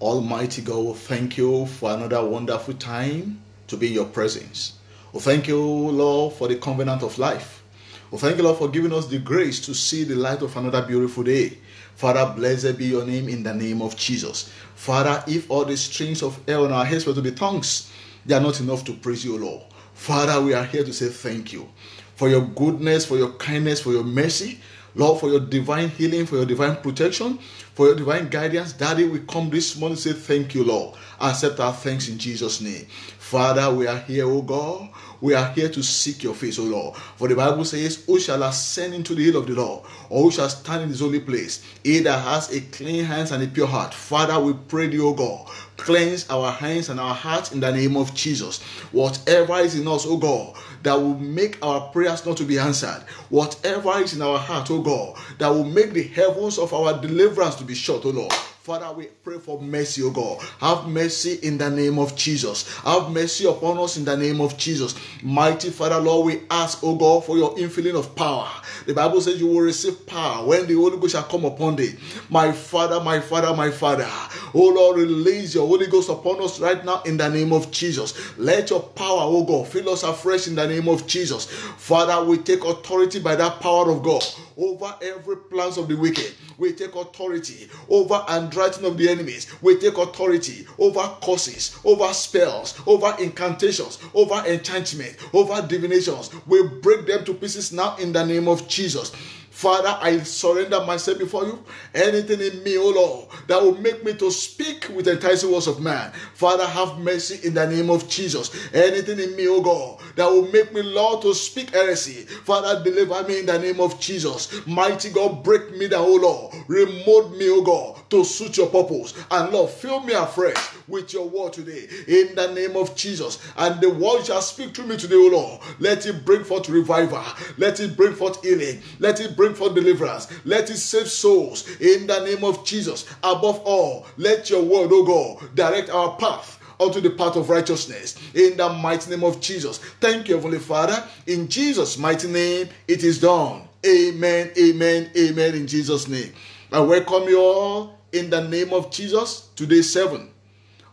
Almighty God, we thank you for another wonderful time to be in your presence. We thank you, Lord, for the covenant of life. We thank you, Lord, for giving us the grace to see the light of another beautiful day. Father, blessed be your name in the name of Jesus. Father, if all the strings of air on our heads were to be tongues, they are not enough to praise you, Lord. Father, we are here to say thank you for your goodness, for your kindness, for your mercy. Lord, for your divine healing, for your divine protection, for your divine guidance. Daddy, we come this morning say thank you, Lord. Accept our thanks in Jesus' name. Father, we are here, oh God. We are here to seek your face, O Lord. For the Bible says, Who shall ascend into the hill of the Lord, or who shall stand in his holy place? He that has a clean hands and a pure heart. Father, we pray thee, O God, cleanse our hands and our hearts in the name of Jesus. Whatever is in us, O God, that will make our prayers not to be answered. Whatever is in our heart, O God, that will make the heavens of our deliverance to be shut, O Lord. Father, we pray for mercy, O God. Have mercy in the name of Jesus. Have mercy upon us in the name of Jesus. Mighty Father, Lord, we ask, O God, for your infilling of power. The Bible says you will receive power when the Holy Ghost shall come upon thee. My Father, my Father, my Father. O Lord, release your Holy Ghost upon us right now in the name of Jesus. Let your power, O God, fill us afresh in the name of Jesus. Father, we take authority by that power of God over every plans of the wicked. We take authority over handwriting of the enemies. We take authority over curses, over spells, over incantations, over enchantment, over divinations. We break them to pieces now in the name of Jesus. Father, I surrender myself before you. Anything in me, oh Lord, that will make me to speak with enticing words of man. Father, have mercy in the name of Jesus. Anything in me, oh God, that will make me, Lord, to speak heresy. Father, deliver me in the name of Jesus. Mighty God, break me down, oh Lord. Remold me, oh God, to suit your purpose. And Lord, fill me afresh with your word today in the name of Jesus. And the word shall speak to me today, oh Lord. Let it bring forth revival. Let it bring forth healing. Let it bring forth deliverance. Let it save souls in the name of Jesus. Above all, let your word, oh God, direct our path unto the path of righteousness in the mighty name of Jesus. Thank you, Heavenly Father. In Jesus' mighty name, it is done. Amen, amen, amen. In Jesus' name. I welcome you all in the name of Jesus. Today, seven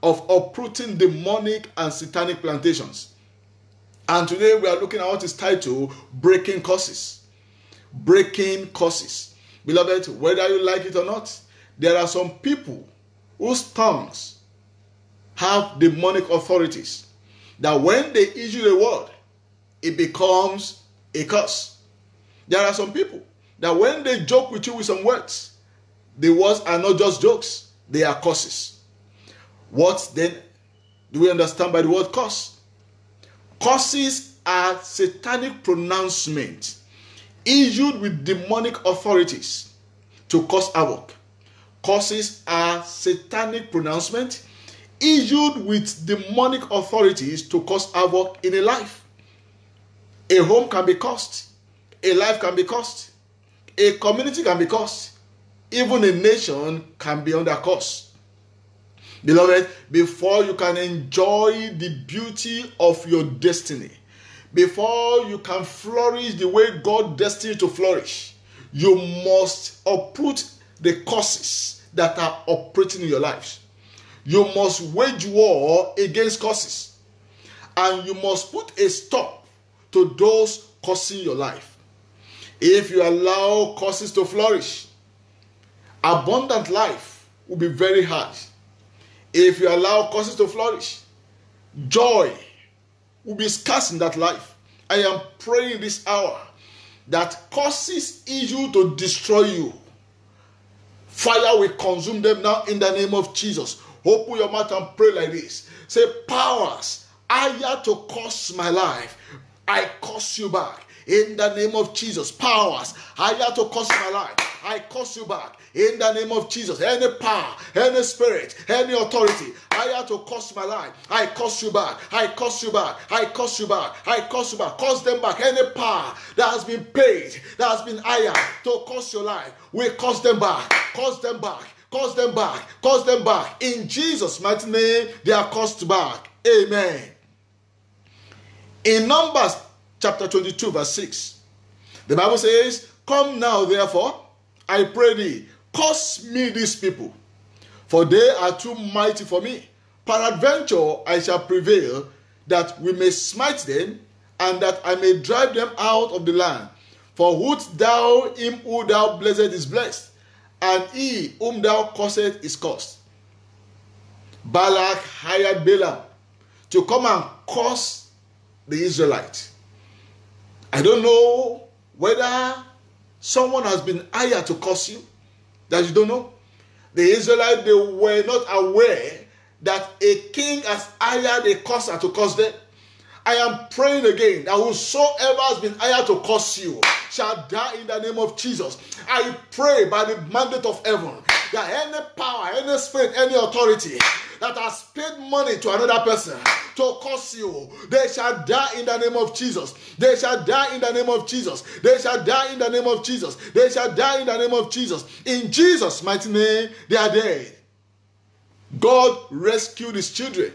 of uprooting demonic and satanic plantations. And today we are looking at what is titled Breaking Curses breaking curses. Beloved, whether you like it or not, there are some people whose tongues have demonic authorities that when they issue a word, it becomes a curse. There are some people that when they joke with you with some words, the words are not just jokes, they are curses. What then do we understand by the word curse? Curses are satanic pronouncements issued with demonic authorities to cause havoc. Curses are satanic pronouncement issued with demonic authorities to cause havoc in a life. A home can be cursed, a life can be cursed, a community can be cursed, even a nation can be under curse. Beloved, before you can enjoy the beauty of your destiny, before you can flourish the way God destined to flourish, you must uproot the causes that are operating in your lives. You must wage war against causes. And you must put a stop to those causing your life. If you allow causes to flourish, abundant life will be very hard. If you allow causes to flourish, joy will be scarce in that life. I am praying this hour that causes evil to destroy you. Fire will consume them now in the name of Jesus. Open your mouth and pray like this. Say, powers, higher to cause my life. I curse you back in the name of Jesus. Powers, higher to cause my life. I curse you back in the name of Jesus. Any power, any spirit, any authority, I have to curse my life. I curse you back. I curse you back. I curse you back. I curse you back. Curse them back. Any power that has been paid, that has been hired to curse your life, we curse them back. Curse them back. Curse them back. Curse them back. In Jesus' mighty name, they are cursed back. Amen. In Numbers chapter 22, verse 6, the Bible says, Come now, therefore, I pray thee, curse me these people. for they are too mighty for me. Peradventure I shall prevail, that we may smite them, and that I may drive them out of the land. For wouldst thou him who thou blessed is blessed, and he whom thou cursed is cursed. Balak hired Balaam to come and curse the Israelites. I don't know whether someone has been hired to curse you that you don't know. The Israelites they were not aware that a king has hired a curser to curse them. I am praying again that whosoever has been hired to curse you shall die in the name of Jesus. I pray by the mandate of heaven that any power, any spirit, any authority that has paid money to another person to curse you, they shall die in the name of Jesus. They shall die in the name of Jesus. They shall die in the name of Jesus. They shall die in the name of Jesus. In Jesus' mighty name, they are dead. God rescued his children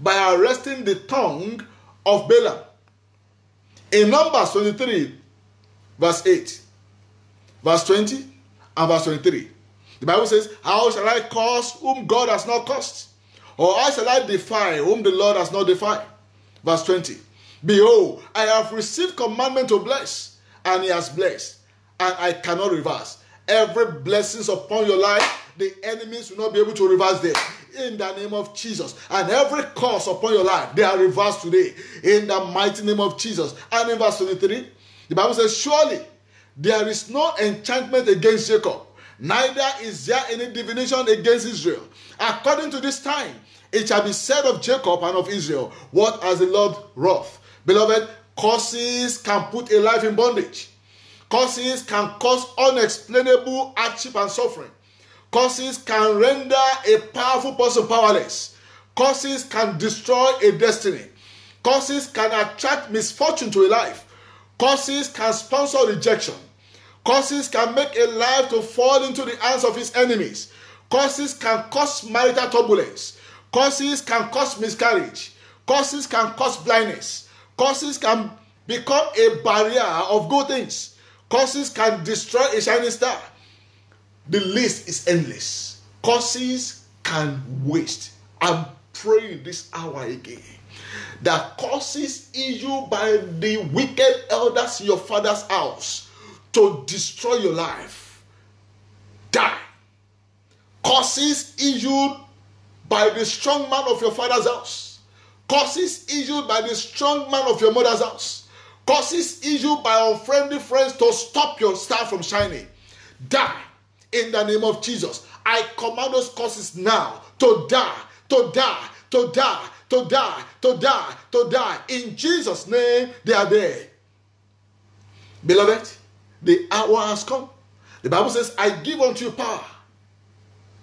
by arresting the tongue of Balaam. In Numbers 23, verse 8, verse 20, and verse 23, the Bible says, How shall I curse whom God has not cursed? Or how shall I defy whom the Lord has not defied? Verse 20, Behold, I have received commandment to bless, and he has blessed, and I cannot reverse. Every blessings upon your life, the enemies will not be able to reverse them in the name of Jesus. And every curse upon your life, they are reversed today in the mighty name of Jesus. And in verse 23, the Bible says, Surely there is no enchantment against Jacob, neither is there any divination against Israel. According to this time, it shall be said of Jacob and of Israel, What has the Lord wrought? Beloved, curses can put a life in bondage. Curses can cause unexplainable hardship and suffering. Curses can render a powerful person powerless. Curses can destroy a destiny. Curses can attract misfortune to a life. Curses can sponsor rejection. Curses can make a life to fall into the hands of his enemies. Curses can cause marital turbulence. Curses can cause miscarriage. Curses can cause blindness. Curses can become a barrier of good things. Curses can destroy a shining star. The list is endless. Curses can waste. I'm praying this hour again that curses issued by the wicked elders in your father's house to destroy your life die. Curses issued by the strong man of your father's house. Curses issued by the strong man of your mother's house. Curses issued by unfriendly friends to stop your star from shining. Die in the name of Jesus. I command those curses now to die, to die, to die, to die, to die, to die. In Jesus' name, they are there. Beloved, the hour has come. The Bible says, I give unto you power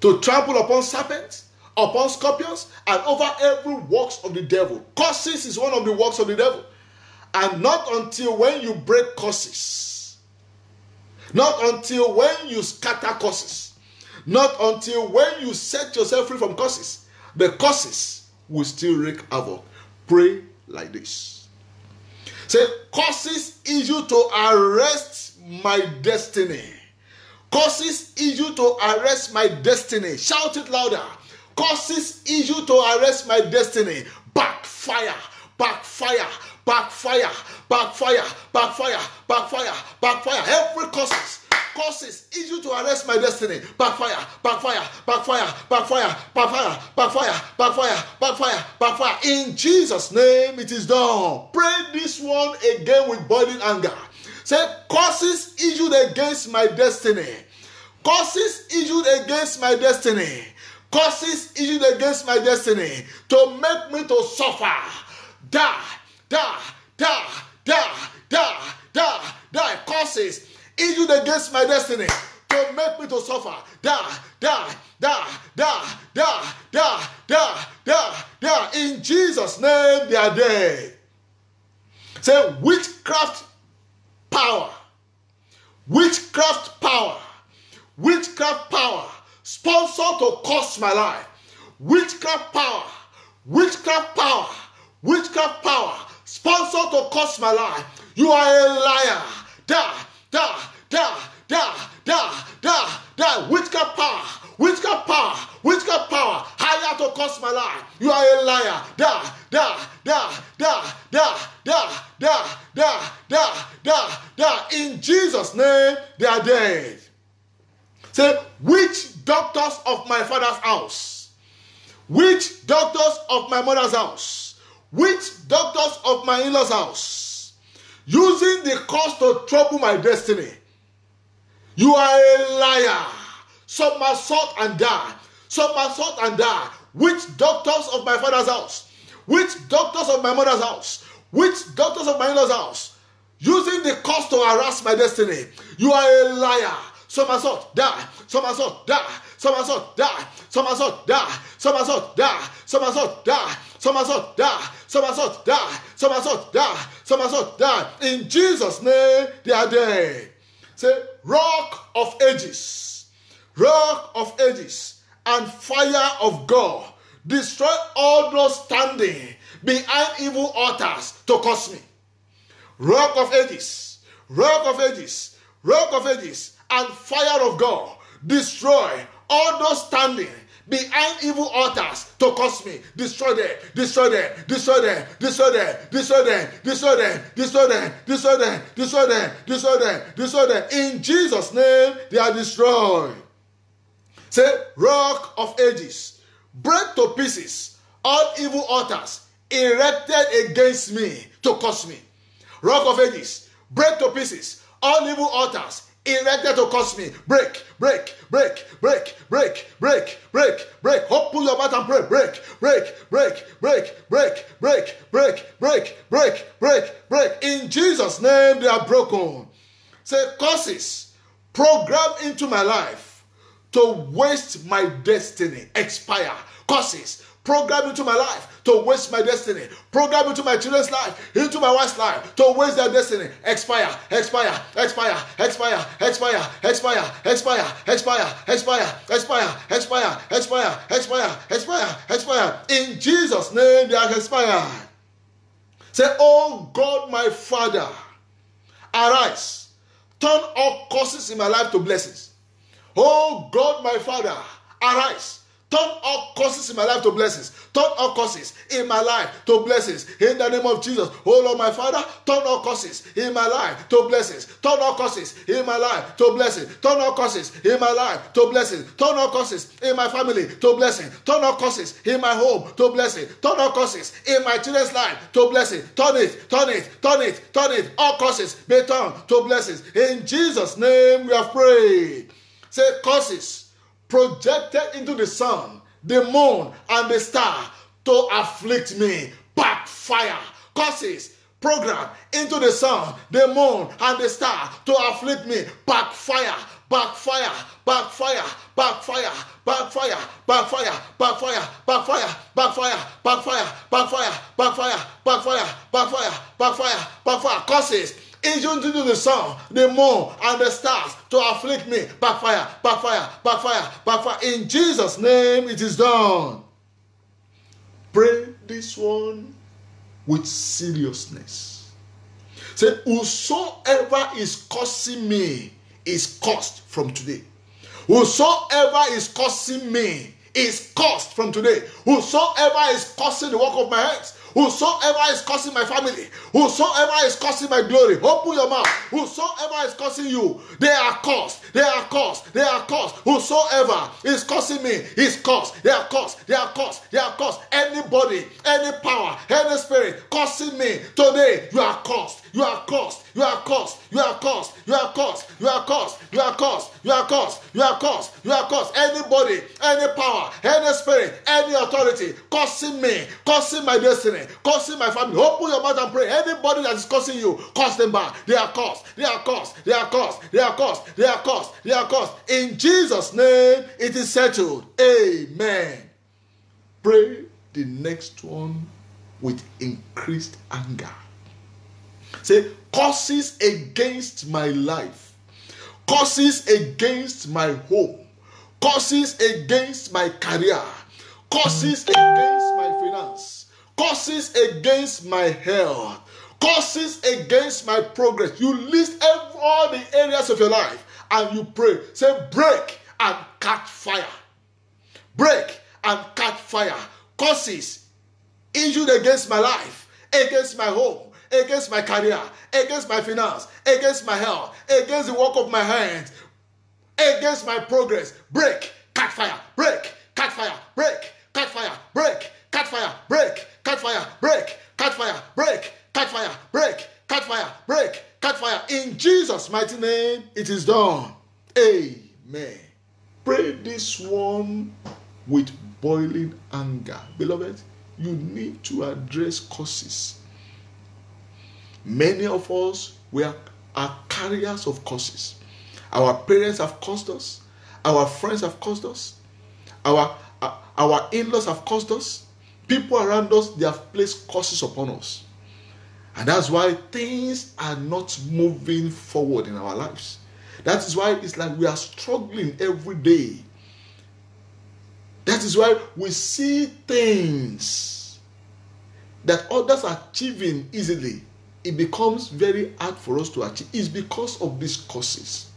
to trample upon serpents, upon scorpions, and over every works of the devil. Curses is one of the works of the devil. And not until when you break curses not until when you scatter curses. Not until when you set yourself free from curses. The curses will still wreak havoc. Pray like this. Say, curses issue to arrest my destiny. Curses issue to arrest my destiny. Shout it louder. Curses issue to arrest my destiny. Backfire, backfire, backfire, backfire, backfire, backfire, backfire. Every causes, causes easy to arrest my destiny. Backfire, backfire, backfire, backfire, backfire, backfire, backfire, backfire, backfire. In Jesus' name it is done. Pray this one again with burning anger. Say, causes issued against my destiny. Causes issued against my destiny. Causes issued against my destiny to make me to suffer, die, die, die, die, die, die, die. Causes issued against my destiny to make me to suffer. Die, die, die, die, die, die, die, die, die. In Jesus' name, they are dead. Say witchcraft power, witchcraft power, witchcraft power, sponsor to cost my life, witchcraft power, witchcraft power, witchcraft power. Sponsor to cost my life. You are a liar. Da, da, da, da, da, da, da. Witchcraft power, witchcraft power, witchcraft power, liar. Da, da, da, da, da, da, da, da, da, da, da. In Jesus' name, they are dead. Say, which doctors of my father's house? Witch doctors of my mother's house? Witch doctors of my in law's house? Using the cause to trouble my destiny. You are a liar. Somersault and die. Somersault and die. Witch doctors of my father's house? Witch doctors of my mother's house? Which doctors of my in house? Using the cause to harass my destiny. You are a liar. Somersault, die. Somersault, die. Somersault, die. Somersault, die. Somersault, die. Somersault, die. Somersault, die. Somersault, die. Somersault, die. Somersault, die. In Jesus' name, they are dead. Say, rock of ages, rock of ages, and fire of God, destroy all those standing behind evil altars to curse me. Rock of ages, rock of ages, rock of ages, and fire of God, destroy all those standing behind evil altars to curse me. Destroy them, destroy them, destroy them, destroy them, destroy them, destroy them, destroy them, destroy them, destroy them, destroy them, destroy them. In Jesus' name, they are destroyed. Say, rock of ages, break to pieces all evil altars erected against me to curse me. Rock of ages, break to pieces all evil altars erected to curse me. Break, break, break, break, break, break, break, break. Open your mouth and pray. Break, break, break, break, break, break, break, break, break, break, break. In Jesus' name, they are broken. Say, curses programmed into my life to waste my destiny, expire. Curses programmed into my life to waste my destiny. Program into my children's life, into my wife's life, to waste their destiny. Expire, expire, expire, expire, expire, expire, expire, expire, expire, expire, expire, expire, expire, expire, expire. In Jesus' name, they are expired. Say, Oh God, my Father, arise, turn all curses in my life to blessings. Oh God, my Father, arise Turn all curses in my life to blessings. Turn all curses in my life to blessings. In the name of Jesus. Oh Lord, my Father, turn all curses in my life to blessings. Turn all curses in my life to blessings. Turn all curses in my life to blessings. Turn all curses in my family to blessing. Turn all curses in my home to blessing. Turn all curses in my children's life to blessing. Turn it, turn it, turn it, turn it. All curses be turned to blessings. In Jesus' name we have prayed. Say curses projected into the sun, the moon, and the star to afflict me. Backfire. Causes program into the sun, the moon, and the star to afflict me. Backfire. Backfire, backfire, backfire, backfire, backfire, backfire, backfire, backfire, backfire, backfire, backfire, backfire, backfire, backfire, backfire, causes Issued into the sun, the moon, and the stars to afflict me. Backfire, backfire, backfire, backfire. In Jesus' name it is done. Pray this one with seriousness. Say, Whosoever is cursing me is cursed from today. Whosoever is cursing me is cursed from today. Whosoever is cursing the work of my hands Whosoever is causing my family, whosoever is causing my glory, open your mouth. Whosoever is causing you, they are cursed. They are cursed. They are cursed. Whosoever is causing me is cursed. They are cursed. They are cursed. They are cursed. Anybody, any power, any spirit causing me today, you are cursed. You are cursed. You are cursed. You are cursed. You are cursed. You are cursed. You are cursed. You are cursed. You are cursed. You are cursed. Anybody, any power, any spirit, any authority causing me, causing my destiny, causing my family. Open your mouth and pray. Anybody that is causing you, curse them back. They are cursed. They are cursed. They are cursed. They are cursed. They are cursed. They are. In Jesus' name, it is settled. Amen. Pray the next one with increased anger. Say, curses against my life, curses against my home, curses against my career, curses against my finance, curses against my health, curses against my progress. You list all the areas of your life and you pray. Say, break and catch fire. Break and catch fire. Curses issued against my life, against my home, against my career, against my finance, against my health, against the work of my hands, against my progress. Break, catch fire, break, catch fire, break, catch fire, break, catch fire, break, catch fire, break, catch fire, break, catch fire, break, catch fire, break, catch fire. In Jesus' mighty name, it is done. Amen. Pray this one with boiling anger. Beloved, you need to address causes. Many of us we are, are carriers of causes. Our parents have caused us, our friends have caused us, our, our in-laws have caused us, people around us they have placed curses upon us. And that's why things are not moving forward in our lives. That is why it's like we are struggling every day. That is why we see things that others are achieving easily. It becomes very hard for us to achieve. It's because of these causes.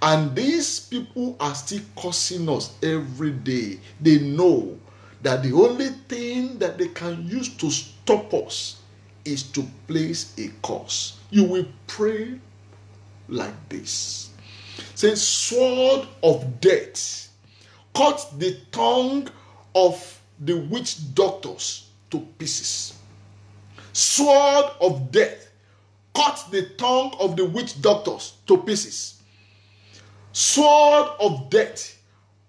And these people are still cursing us every day. They know that the only thing that they can use to stop us is to place a curse. You will pray like this. Say, sword of death, cut the tongue of the witch doctors to pieces. Sword of death, cut the tongue of the witch doctors to pieces sword of death,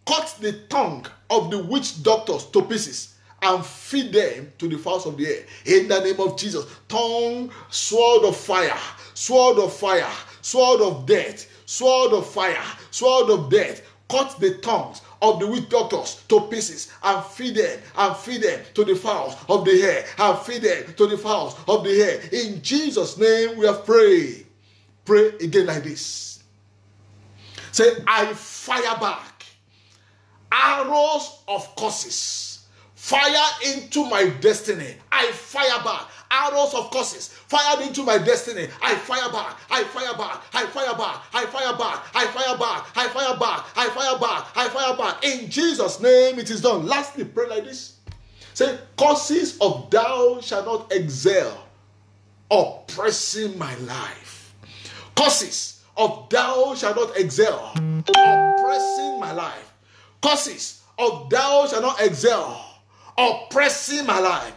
cut the tongue of the witch doctors to pieces and feed them to the fowls of the air. In the name of Jesus, tongue, sword of fire, sword of fire, sword of death, sword of fire, sword of death. Cut the tongues of the witch doctors to pieces and feed them and feed them to the fowls of the air and feed them to the fowls of the air. In Jesus' name we have prayed. Pray again like this. Say, I fire back arrows of curses. Fire into my destiny. I fire back arrows of curses fired into my destiny. I fire back. I fire back. I fire back. I fire back. I fire back. I fire back. I fire back. I fire back. In Jesus' name, it is done. Lastly, pray like this. Say, curses of thou shall not excel, oppressing my life. Curses of thou shall not excel, oppressing my life. Curses of thou shall not excel, oppressing my life.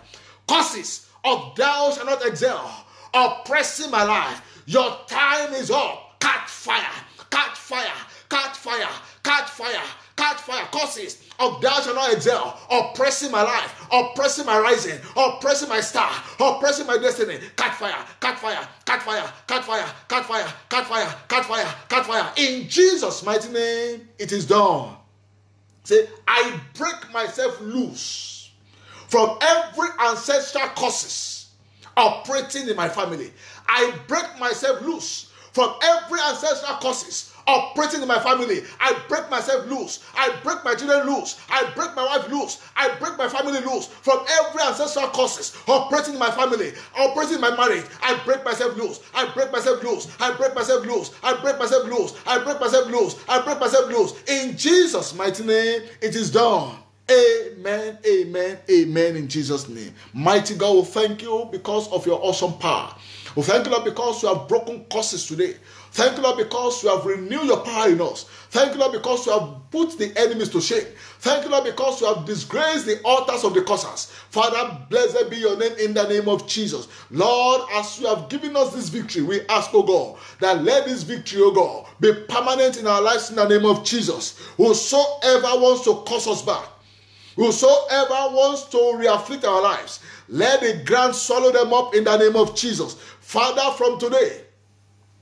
Causes of thou shalt not excel, oppressing my life. Your time is up. Catch fire, catch fire, catch fire, catch fire catch fire, causes of thou shalt not excel, oppressing my life, oppressing my rising, oppressing my star, oppressing my destiny. Catch fire, catch fire, catch fire, catch fire, catch fire, catch fire, catch fire, catch fire. In Jesus' mighty name, it is done. Say, I break myself loose from every ancestral causes operating in my family. I break myself loose from every ancestral causes operating in my family. I break myself loose. I break my children loose. I break my wife loose. I break my family loose from every ancestral causes operating in my family, operating in my marriage. I break myself loose. I break myself loose. I break myself loose. I break myself loose. I break myself loose. I break myself loose. In Jesus' mighty name, it is done. Amen, amen, amen in Jesus' name. Mighty God, we thank you because of your awesome power. We thank you, Lord, because you have broken curses today. Thank you, Lord, because you have renewed your power in us. Thank you, Lord, because you have put the enemies to shame. Thank you, Lord, because you have disgraced the altars of the causers. Father, blessed be your name in the name of Jesus. Lord, as you have given us this victory, we ask, oh God, that let this victory, oh God, be permanent in our lives in the name of Jesus. Whosoever wants to curse us back, whosoever wants to reafflict our lives, let the ground swallow them up in the name of Jesus. Father, from today,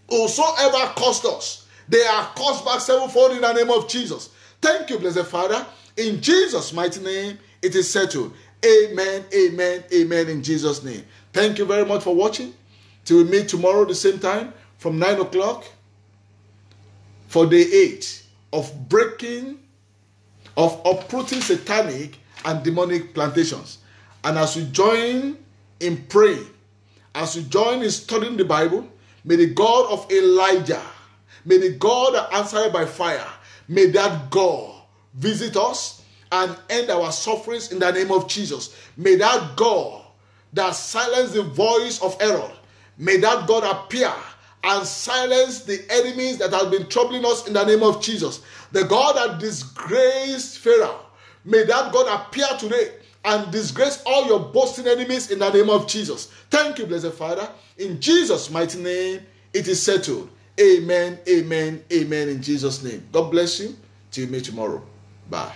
Whosoever caused us, they are cost back sevenfold in the name of Jesus. Thank you, blessed Father. In Jesus' mighty name, it is settled. Amen, amen, amen, in Jesus' name. Thank you very much for watching. Till we meet tomorrow the same time from 9 o'clock for day 8 of breaking, of uprooting satanic and demonic plantations. And as we join in praying, as we join in studying the Bible, May the God of Elijah, may the God that answered by fire, may that God visit us and end our sufferings in the name of Jesus. May that God that silenced the voice of error, may that God appear and silence the enemies that have been troubling us in the name of Jesus. The God that disgraced Pharaoh, may that God appear today and disgrace all your boasting enemies in the name of Jesus. Thank you, blessed Father. In Jesus' mighty name, it is settled. Amen, amen, amen. In Jesus' name. God bless you. Till you meet tomorrow. Bye.